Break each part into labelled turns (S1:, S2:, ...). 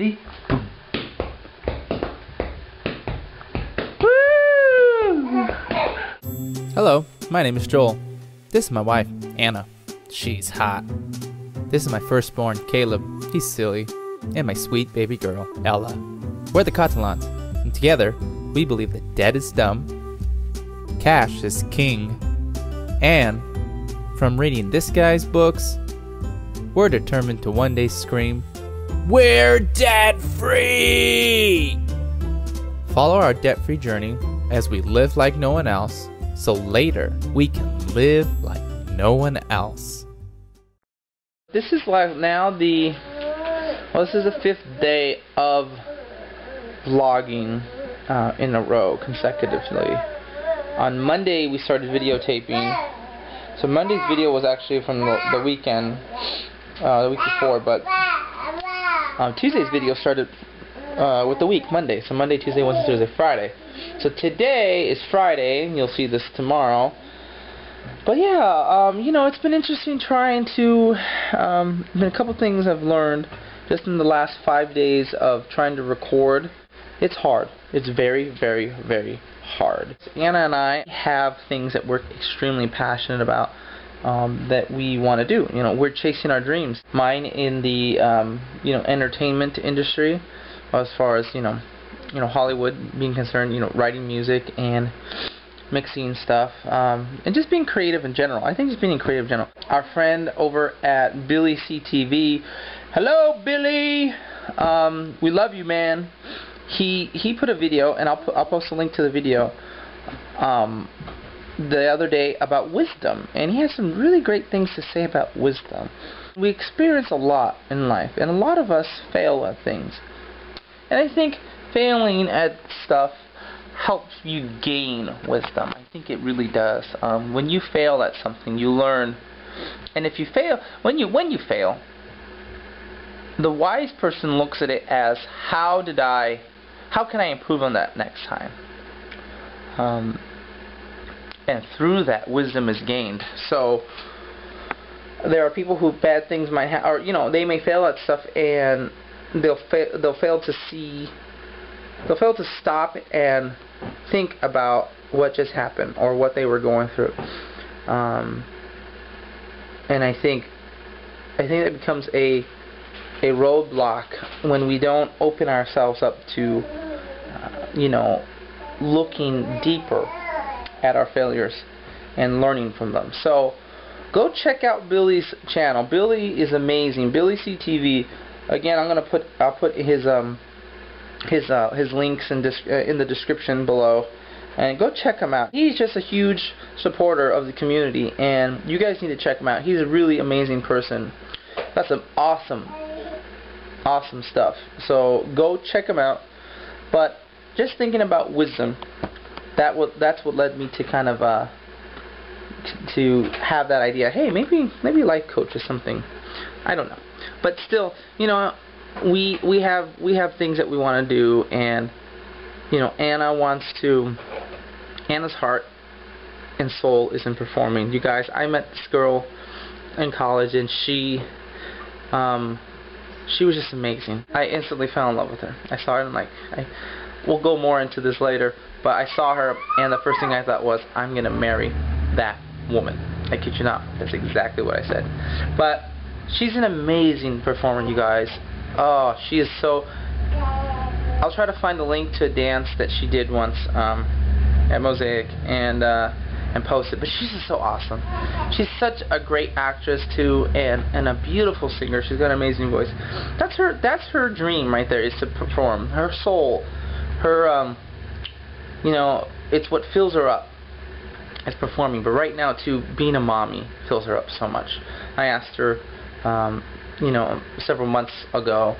S1: Ready?
S2: Hello, my name is Joel. This is my wife, Anna. She's hot. This is my firstborn, Caleb. He's silly. And my sweet baby girl, Ella. We're the Catalans, and together, we believe that debt is dumb, cash is king, and from reading this guy's books, we're determined to one day scream, We're debt free! Follow our debt free journey as we live like no one else, so later we can live like no one else. This is like now the well, this is the fifth day of vlogging uh, in a row consecutively. On Monday we started videotaping. So Monday's video was actually from the, the weekend, uh, the week before, but um, Tuesday's video started uh, with the week, Monday. So Monday, Tuesday, Wednesday, Thursday, Friday. So today is Friday, and you'll see this tomorrow. But yeah, um, you know, it's been interesting trying to, um, been a couple things I've learned just in the last five days of trying to record. It's hard. It's very, very, very hard. Anna and I have things that we're extremely passionate about. Um, that we want to do. You know, we're chasing our dreams. Mine in the um, you know entertainment industry, as far as you know, you know Hollywood being concerned. You know, writing music and mixing stuff, um, and just being creative in general. I think just being creative in general. Our friend over at Billy CTV, hello Billy, um, we love you, man. He he put a video, and I'll put, I'll post a link to the video. Um, the other day about wisdom, and he has some really great things to say about wisdom. We experience a lot in life, and a lot of us fail at things. And I think failing at stuff helps you gain wisdom. I think it really does. Um, when you fail at something, you learn. And if you fail, when you when you fail, the wise person looks at it as how did I, how can I improve on that next time? Um, and through that wisdom is gained. So there are people who bad things might have, or you know, they may fail at stuff and they'll fa- they'll fail to see, they'll fail to stop and think about what just happened or what they were going through. Um, and I think I think it becomes a a roadblock when we don't open ourselves up to, uh, you know, looking deeper at our failures and learning from them. So go check out Billy's channel. Billy is amazing. Billy CTV. Again, I'm gonna put I'll put his um his uh, his links in, uh, in the description below. And go check him out. He's just a huge supporter of the community, and you guys need to check him out. He's a really amazing person. That's some awesome, awesome stuff. So go check him out. But just thinking about wisdom, that what that's what led me to kind of uh, to have that idea. Hey, maybe maybe life coach is something. I don't know, but still, you know, we we have we have things that we want to do, and you know, Anna wants to. Anna's heart and soul is in performing. You guys, I met this girl in college, and she, um, she was just amazing. I instantly fell in love with her. I saw her and I'm like, I, we'll go more into this later. But I saw her, and the first thing I thought was, I'm gonna marry that woman. I kid you not. That's exactly what I said. But she's an amazing performer, you guys. Oh, she is so. I'll try to find a link to a dance that she did once um, at Mosaic and uh, and post it. But she's just so awesome. She's such a great actress too, and and a beautiful singer. She's got an amazing voice. That's her. That's her dream right there is to perform. Her soul, her um, you know, it's what fills her up It's performing. But right now, too, being a mommy fills her up so much. I asked her, um, you know, several months ago,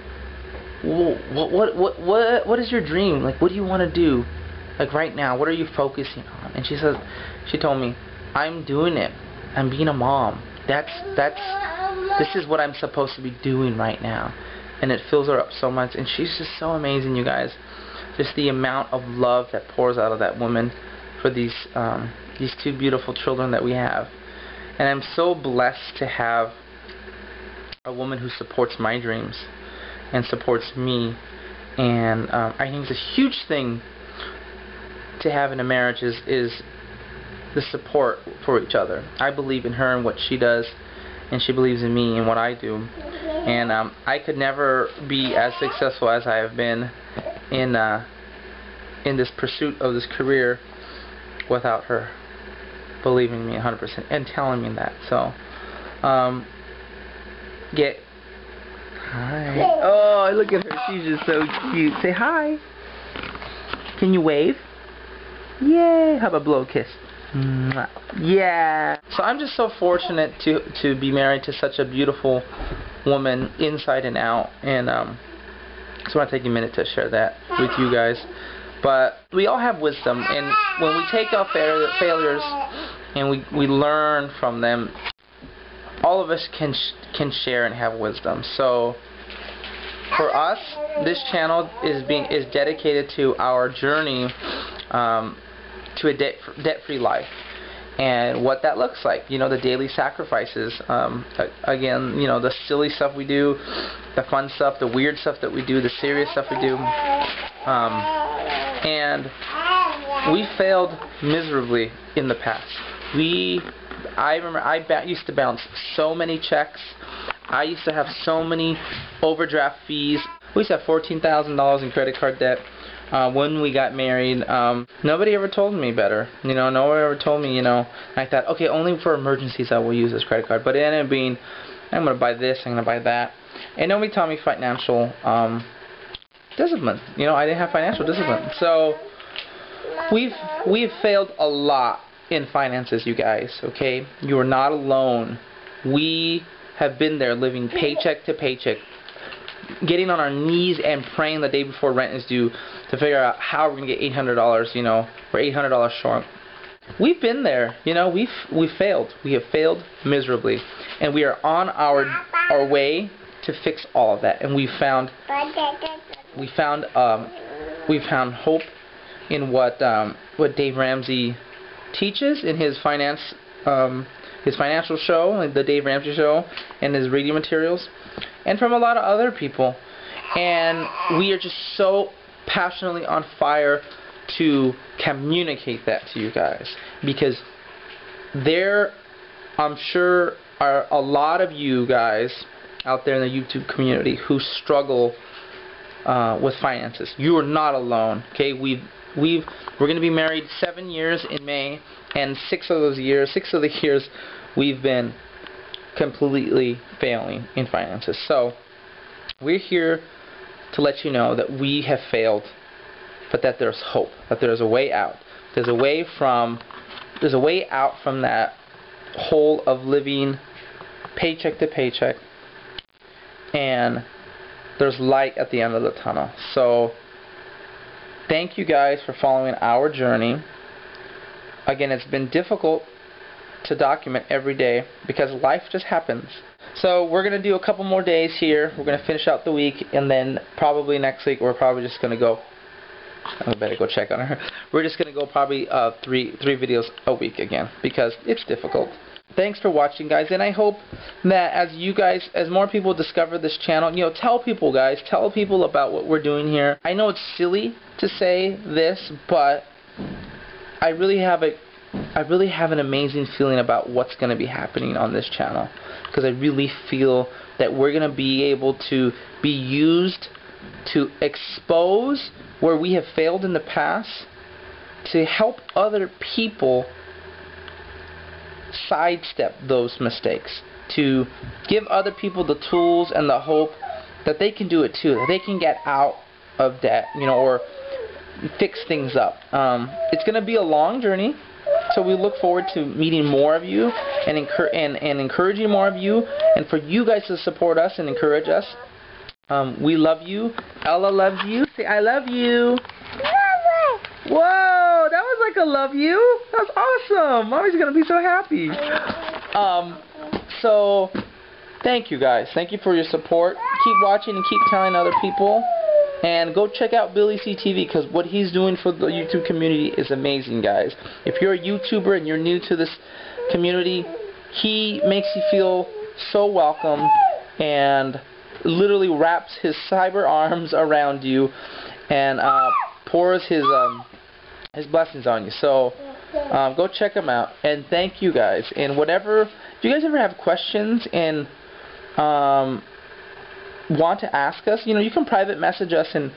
S2: what, what, what, what, what is your dream? Like, what do you want to do? Like right now, what are you focusing on? And she says, she told me, I'm doing it. I'm being a mom. That's that's this is what I'm supposed to be doing right now. And it fills her up so much. And she's just so amazing, you guys just the amount of love that pours out of that woman for these um, these two beautiful children that we have. And I'm so blessed to have a woman who supports my dreams.
S1: and supports me. And um, I think it's a huge thing to have in a marriage is, is the support for each other. I believe in her and what she does, and she believes in me and what I do. And um, I could never be as successful as I have been in uh, in this pursuit of this career without her believing me 100% and telling me that. So, um, get hi. Oh, look at her. She's just so cute. Say hi. Can you wave? Yay! How about blow kiss? Yeah. So I'm just so fortunate to to be married to such a beautiful woman inside and out, and um, just want to take a minute to share that with you guys. But we all have wisdom, and when we take our fa failures and we we learn from them, all of us can sh can share and have wisdom. So for us, this channel is being is dedicated to our journey um, to a debt debt free life and what that looks like. You know, the daily sacrifices. Um, again, you know, the silly stuff we do, the fun stuff, the weird stuff that we do, the serious stuff we do. Um, and we failed miserably in the past. We, I remember, I used to bounce so many checks. I used to have so many overdraft fees. We used to have $14,000 in credit card debt uh, when we got married, um, nobody ever told me better. You know, no one ever told me, you know, I thought, okay, only for emergencies I will use this credit card. But it ended up being, I'm going to buy this, I'm going to buy that. And nobody taught me financial um, discipline. You know, I didn't have financial discipline. So, we've, we've failed a lot in finances, you guys, okay? You are not alone. We have been there living paycheck to paycheck, getting on our knees and praying the day before rent is due to figure out how we're gonna get $800. You know, we're $800 short. We've been there. You know, we've we failed. We have failed miserably, and we are on our our way to fix all of that. And we found we found um, we found hope in what um, what Dave Ramsey teaches in his finance um, his financial show, the Dave Ramsey show, and his reading materials and from a lot of other people. And we are just so passionately on fire to communicate that to you guys because there, I'm sure, are a lot of you guys out there in the YouTube community who struggle uh, with finances. You are not alone. Okay, we've we've we're going to be married seven years in May, and six of those years, six of the years, we've been completely failing in finances. So, we're here to let you know that we have failed, but that there's hope, that there's a way out. There's a way from there's a way out from that hole of living paycheck to paycheck and there's light at the end of the tunnel. So thank you guys for following our journey. Again, it's been difficult to document every day because life just happens. So we're going to do a couple more days here. We're going to finish out the week and then probably next week we're probably just going to go I better go check on her. We're just going to go probably uh, three three videos a week again because it's difficult. Thanks for watching guys and I hope that as you guys as more people discover this channel, you know, tell people guys, tell people about what we're doing here. I know it's silly to say this, but I really have a I really have an amazing feeling about what's going to be happening on this channel because I really feel that we're going to be able to be used to expose where we have failed in the past to help other people sidestep those mistakes to give other people the tools and the hope that they can do it too that they can get out of debt you know or fix things up. Um, it's going to be a long journey so we look forward to meeting more of you and, and, and encouraging more of you and for you guys to support us and encourage us. Um, we love you. Ella loves you. Say, I love you. Whoa, that was like a love you. That's awesome. Mommy's going to be so happy. Um, so, thank you guys. Thank you for your support. Keep watching and keep telling other people. And go check out Billy C TV because what he's doing for the YouTube community is amazing, guys. If you're a YouTuber and you're new to this community, he makes you feel so welcome and literally wraps his cyber arms around you and uh, pours his um, his blessings on you. So um, go check him out and thank you guys. And whatever, if you guys ever have questions and um, want to ask us, you know, you can private message us and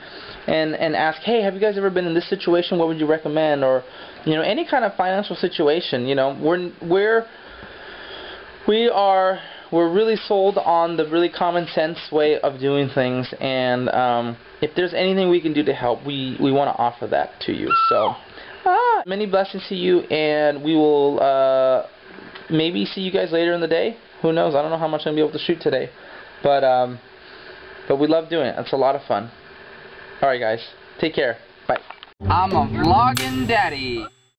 S1: and and ask, hey, have you guys ever been in this situation? What would you recommend? Or you know, any kind of financial situation. You know, we're we're we are we're really sold on the really common sense way of doing things, and um, if there's anything we can do to help, we we want to offer that to you. So, ah, many blessings to you, and we will uh, maybe see you guys later in the day. Who knows? I don't know how much I'm gonna be able to shoot today, but um, but we love doing it. It's a lot of fun. All right, guys, take care. Bye.
S3: I'm a vlogging daddy.